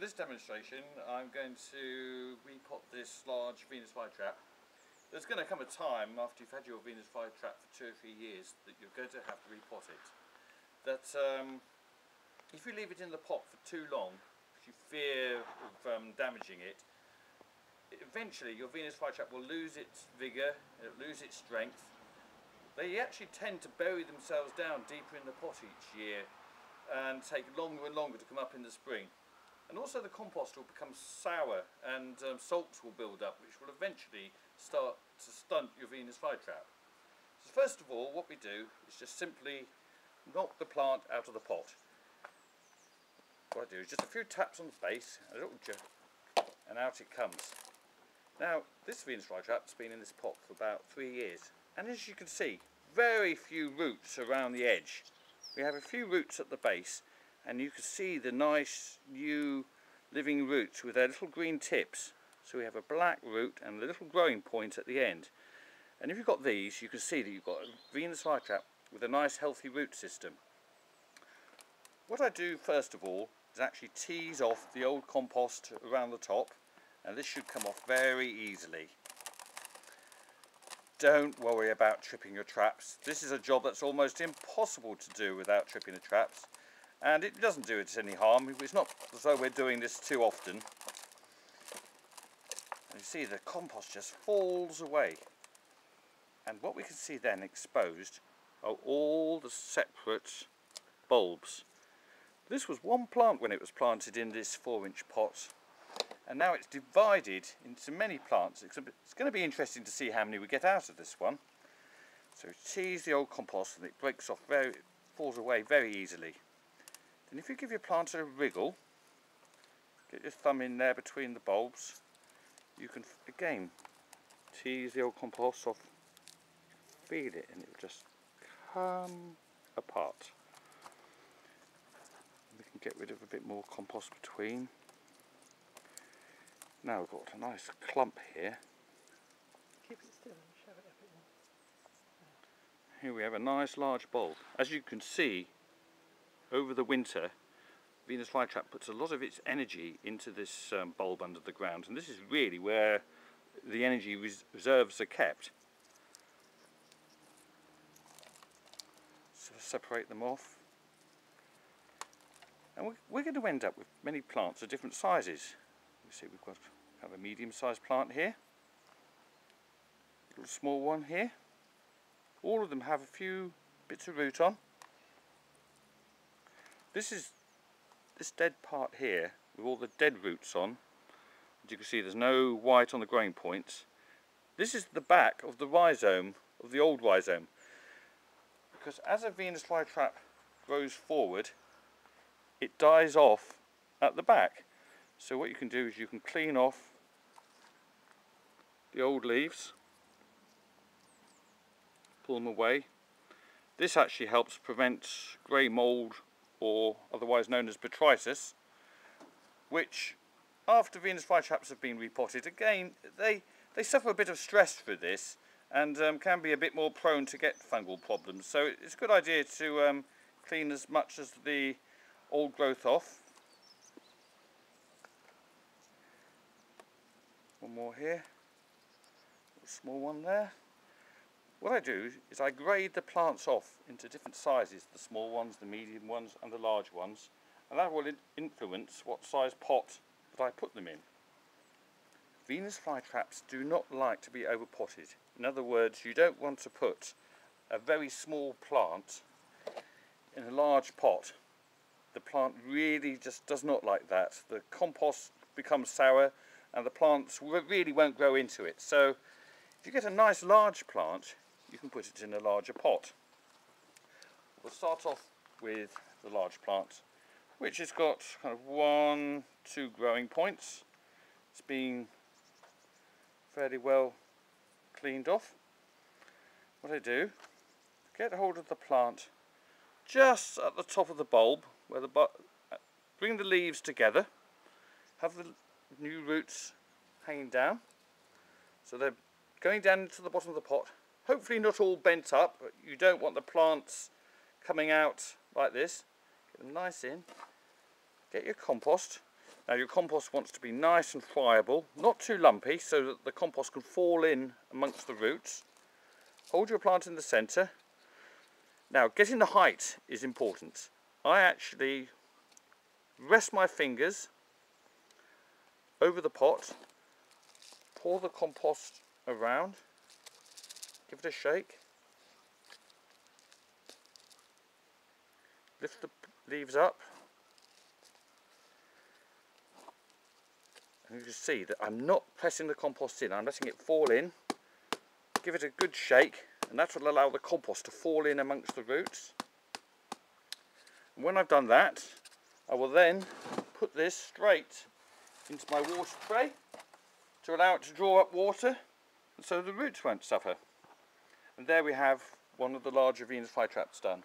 this demonstration I'm going to repot this large Venus flytrap. There's going to come a time after you've had your Venus flytrap for two or three years that you're going to have to repot it. That um, if you leave it in the pot for too long, because you fear of um, damaging it, eventually your Venus flytrap will lose its vigour, it'll lose its strength. They actually tend to bury themselves down deeper in the pot each year and take longer and longer to come up in the spring. And also the compost will become sour and um, salts will build up which will eventually start to stunt your Venus flytrap. So first of all what we do is just simply knock the plant out of the pot. What I do is just a few taps on the base, a little jerk, and out it comes. Now this Venus flytrap's been in this pot for about three years and as you can see very few roots around the edge. We have a few roots at the base and you can see the nice new living roots with their little green tips. So we have a black root and a little growing point at the end. And if you've got these you can see that you've got a Venus flytrap with a nice healthy root system. What I do first of all is actually tease off the old compost around the top and this should come off very easily. Don't worry about tripping your traps. This is a job that's almost impossible to do without tripping the traps and it doesn't do it any harm. It's not as though we're doing this too often. And you see the compost just falls away. And what we can see then exposed are all the separate bulbs. This was one plant when it was planted in this four inch pot and now it's divided into many plants. It's going to be interesting to see how many we get out of this one. So tease the old compost and it breaks off very, falls away very easily. And if you give your plant a wriggle, get your thumb in there between the bulbs, you can again tease the old compost off, feed it and it will just come apart. We can get rid of a bit more compost between. Now we've got a nice clump here. Keep it still and show it a bit more. Here we have a nice large bulb. As you can see, over the winter Venus flytrap puts a lot of its energy into this um, bulb under the ground and this is really where the energy res reserves are kept. So separate them off and we're, we're going to end up with many plants of different sizes. You see we've got have a medium sized plant here, a little small one here. All of them have a few bits of root on this is this dead part here with all the dead roots on. As you can see there's no white on the growing points. This is the back of the rhizome, of the old rhizome. Because as a Venus flytrap grows forward, it dies off at the back. So what you can do is you can clean off the old leaves, pull them away. This actually helps prevent grey mould or otherwise known as botrytis, which after Venus flytraps have been repotted, again, they, they suffer a bit of stress for this and um, can be a bit more prone to get fungal problems. So it's a good idea to um, clean as much as the old growth off. One more here, a small one there. What I do is I grade the plants off into different sizes, the small ones, the medium ones and the large ones and that will influence what size pot that I put them in. Venus flytraps do not like to be overpotted. In other words, you don't want to put a very small plant in a large pot. The plant really just does not like that. The compost becomes sour and the plants really won't grow into it. So if you get a nice large plant, you can put it in a larger pot. We'll start off with the large plant, which has got kind of one, two growing points. It's been fairly well cleaned off. What I do, get hold of the plant just at the top of the bulb, where the bring the leaves together, have the new roots hanging down, so they're going down into the bottom of the pot hopefully not all bent up you don't want the plants coming out like this get them nice in get your compost Now your compost wants to be nice and friable, not too lumpy, so that the compost can fall in amongst the roots. Hold your plant in the centre. Now getting the height is important. I actually rest my fingers over the pot, pour the compost around, give it a shake, lift the leaves up, and you can see that I'm not pressing the compost in, I'm letting it fall in, give it a good shake, and that will allow the compost to fall in amongst the roots. And when I've done that, I will then put this straight into my water tray to allow it to draw up water so the roots won't suffer. And there we have one of the larger Venus flytraps done.